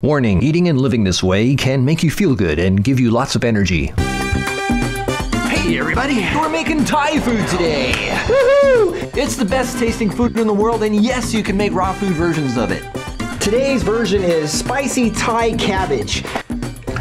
Warning eating and living this way can make you feel good and give you lots of energy. Hey everybody, we're making Thai food today. Woohoo! It's the best tasting food in the world, and yes, you can make raw food versions of it. Today's version is spicy Thai cabbage.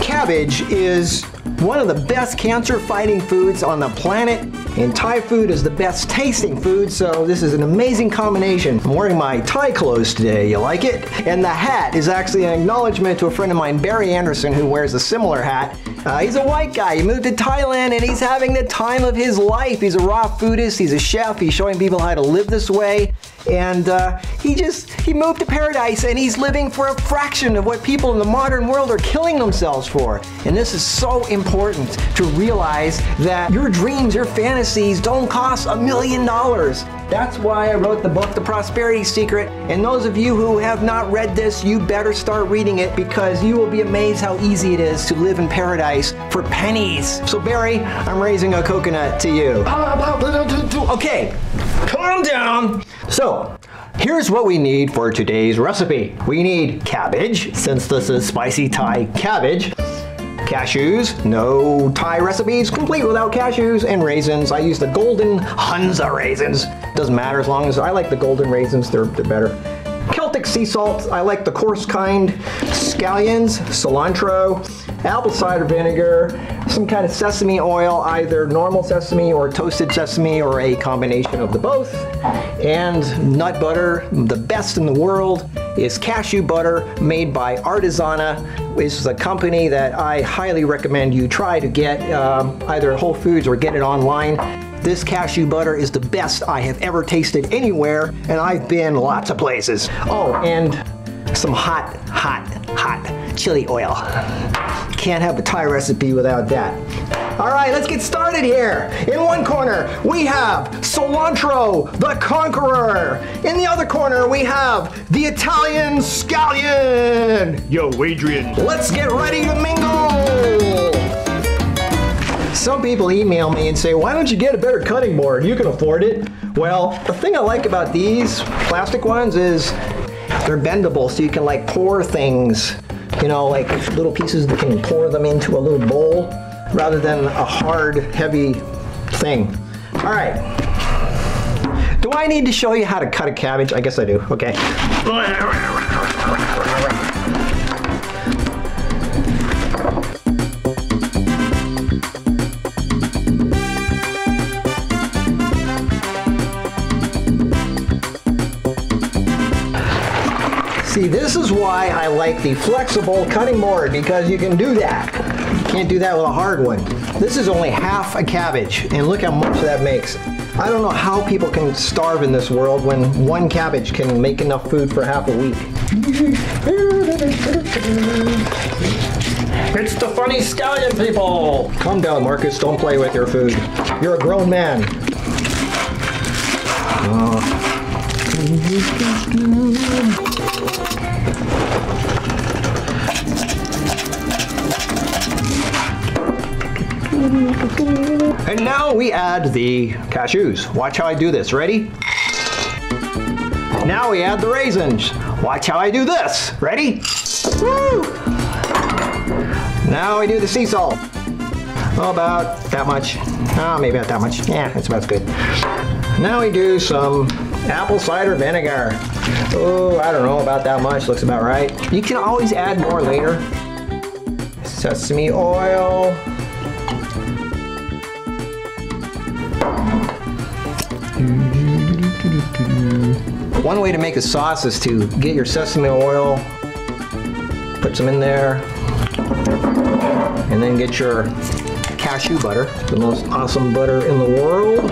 Cabbage is one of the best cancer fighting foods on the planet, and Thai food is the best tasting food, so this is an amazing combination. I'm wearing my Thai clothes today, you like it? And the hat is actually an acknowledgement to a friend of mine, Barry Anderson, who wears a similar hat. Uh, he's a white guy, he moved to Thailand and he's having the time of his life. He's a raw foodist, he's a chef, he's showing people how to live this way and uh, he just he moved to paradise and he's living for a fraction of what people in the modern world are killing themselves for and this is so important to realize that your dreams your fantasies don't cost a million dollars that's why I wrote the book The Prosperity Secret and those of you who have not read this you better start reading it because you will be amazed how easy it is to live in paradise for pennies so Barry I'm raising a coconut to you okay calm down so, here's what we need for today's recipe. We need cabbage, since this is spicy Thai cabbage. Cashews, no Thai recipes complete without cashews, and raisins. I use the golden Hunza raisins. Doesn't matter as long as I like the golden raisins, they're, they're better. Celtic sea salt, I like the coarse kind, scallions, cilantro, apple cider vinegar, some kind of sesame oil, either normal sesame or toasted sesame or a combination of the both, and nut butter. The best in the world is cashew butter made by Artisana. It's a company that I highly recommend you try to get um, either at Whole Foods or get it online. This cashew butter is the best I have ever tasted anywhere, and I've been lots of places. Oh, and some hot, hot, hot chili oil. Can't have a Thai recipe without that. All right, let's get started here. In one corner, we have cilantro, the conqueror. In the other corner, we have the Italian scallion. Yo, Adrian. Let's get ready to mingle. Some people email me and say, why don't you get a better cutting board? You can afford it. Well, the thing I like about these plastic ones is they're bendable, so you can like pour things, you know, like little pieces that can pour them into a little bowl rather than a hard, heavy thing. All right. Do I need to show you how to cut a cabbage? I guess I do. Okay. See, this is why I like the flexible cutting board because you can do that. You can't do that with a hard one. This is only half a cabbage and look how much that makes. I don't know how people can starve in this world when one cabbage can make enough food for half a week. It's the funny scallion people! Calm down, Markus. Don't play with your food. You're a grown man. And now we add the cashews. Watch how I do this. Ready? Now we add the raisins. Watch how I do this. Ready? Woo! Now we do the sea salt. Oh, about that much. Oh, maybe not that much. Yeah, that's about good. Now we do some apple cider vinegar. Oh, I don't know about that much. Looks about right. You can always add more later. Sesame oil. One way to make a sauce is to get your sesame oil, put some in there, and then get your cashew butter, the most awesome butter in the world.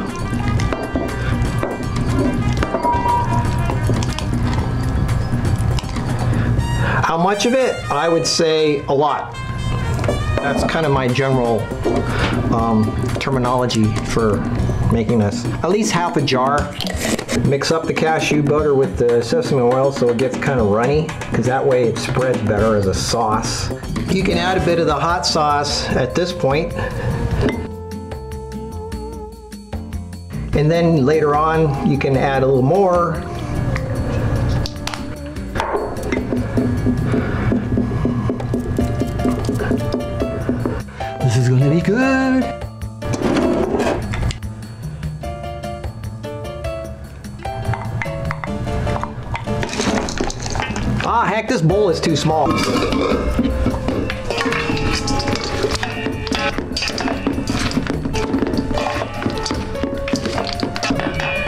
How much of it? I would say a lot. That's kind of my general um, terminology for making this. At least half a jar. Mix up the cashew butter with the sesame oil so it gets kind of runny, because that way it spreads better as a sauce. You can add a bit of the hot sauce at this point. And then later on, you can add a little more gonna be good. Ah, heck, this bowl is too small.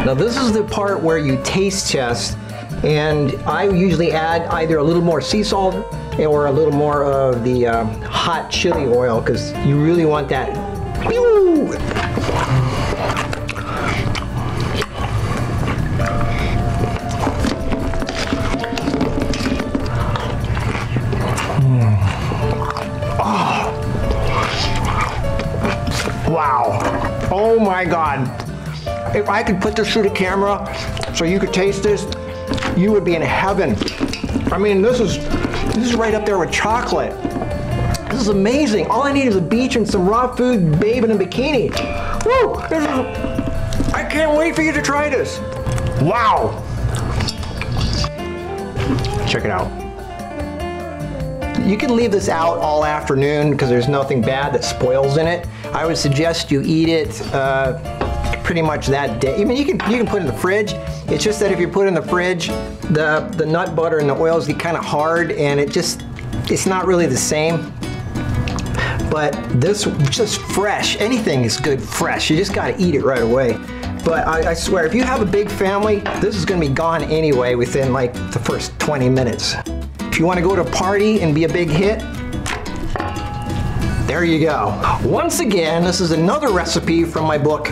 Now this is the part where you taste test and I usually add either a little more sea salt or a little more of the um, hot chili oil because you really want that. Pew! Wow. Oh my God. If I could put this through the camera so you could taste this, you would be in heaven. I mean, this is this is right up there with chocolate. This is amazing. All I need is a beach and some raw food, babe in a bikini. Woo! Is, I can't wait for you to try this. Wow. Check it out. You can leave this out all afternoon because there's nothing bad that spoils in it. I would suggest you eat it uh, pretty much that day. I mean, you can you can put it in the fridge. It's just that if you put it in the fridge, the the nut butter and the oils get kind of hard, and it just it's not really the same. But this just fresh. Anything is good fresh. You just got to eat it right away. But I, I swear, if you have a big family, this is going to be gone anyway within like the first 20 minutes. If you want to go to a party and be a big hit, there you go. Once again, this is another recipe from my book,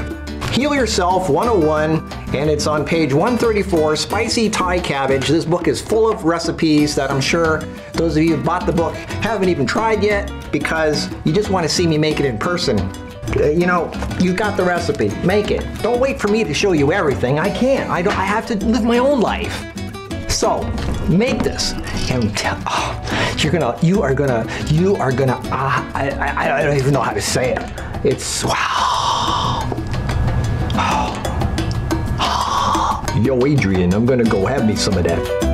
Heal Yourself 101, and it's on page 134, Spicy Thai Cabbage. This book is full of recipes that I'm sure those of you who bought the book haven't even tried yet because you just want to see me make it in person. Uh, you know, you got the recipe, make it. Don't wait for me to show you everything. I can't. I don't I have to live my own life. So, make this and tell, oh, you're gonna, you are gonna, you are gonna, ah, I, I, I don't even know how to say it. It's, wow. Yo, Adrian, I'm gonna go have me some of that.